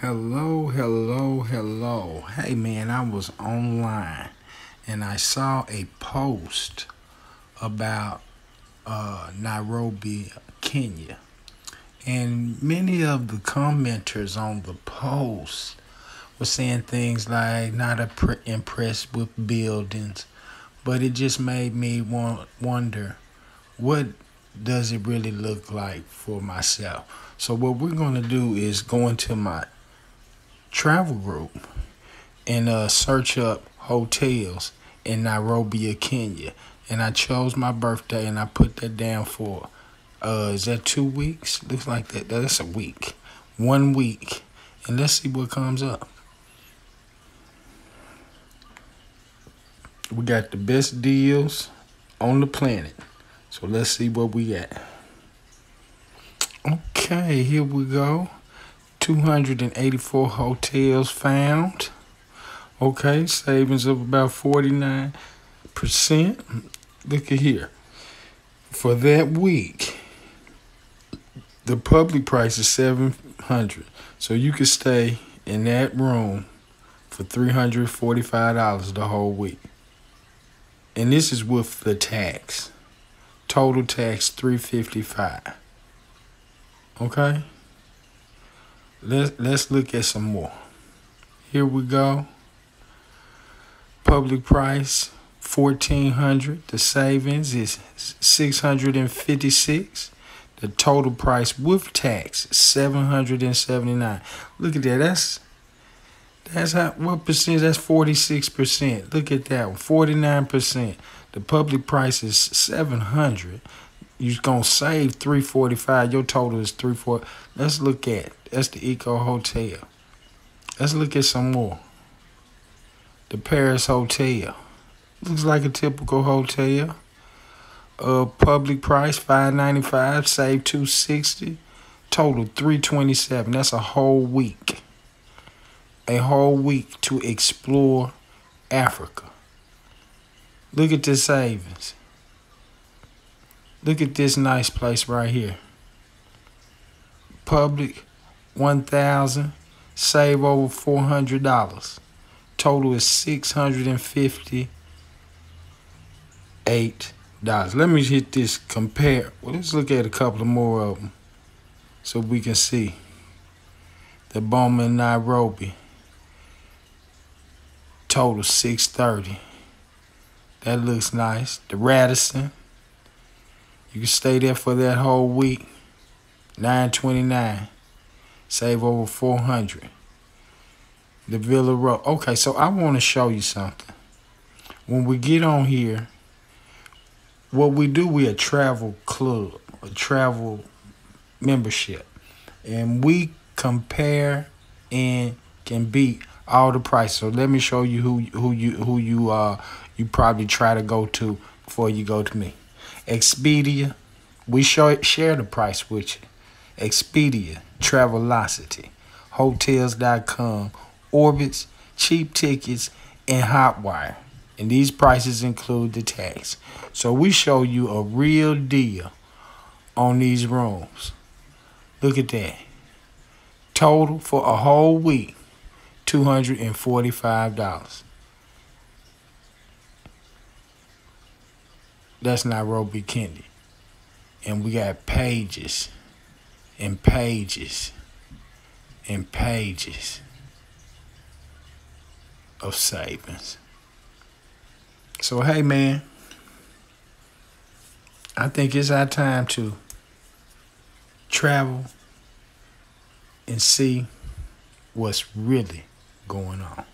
Hello, hello, hello. Hey man, I was online and I saw a post about uh, Nairobi, Kenya. And many of the commenters on the post were saying things like not impressed with buildings, but it just made me wonder what does it really look like for myself. So what we're going to do is go into my travel group and uh, search up hotels in Nairobi, Kenya. And I chose my birthday and I put that down for, uh, is that two weeks? Looks like that. That's a week. One week. And let's see what comes up. We got the best deals on the planet. So let's see what we got. Okay, here we go. 284 hotels found. Okay, savings of about 49%. Look at here. For that week, the public price is 700 So you could stay in that room for $345 the whole week. And this is with the tax. Total tax 355 Okay? Let's let's look at some more. Here we go. Public price fourteen hundred. The savings is six hundred and fifty six. The total price with tax seven hundred and seventy nine. Look at that. That's that's how what percent? That's forty six percent. Look at that one. Forty nine percent. The public price is seven hundred you're gonna save 345 your total is 340 let's look at that's the eco hotel. Let's look at some more. The paris hotel. Looks like a typical hotel. Uh public price 595 save 260 total 327 that's a whole week. A whole week to explore africa. Look at the savings Look at this nice place right here. Public, 1000 save over $400. Total is $658. Let me hit this compare. Well, let's look at a couple of more of them so we can see. The Boma Nairobi. Total 630. That looks nice. The Radisson. You can stay there for that whole week. 929. Save over 400. The Villa Row. Okay, so I want to show you something. When we get on here, what we do, we a travel club, a travel membership. And we compare and can beat all the prices. So let me show you who who you who you uh you probably try to go to before you go to me. Expedia, we show, share the price with you. Expedia, Travelocity, Hotels.com, Orbitz, Cheap Tickets, and Hotwire. And these prices include the tax. So we show you a real deal on these rooms. Look at that. Total for a whole week, $245. That's Nairobi Kenya. And we got pages and pages and pages of savings. So, hey, man, I think it's our time to travel and see what's really going on.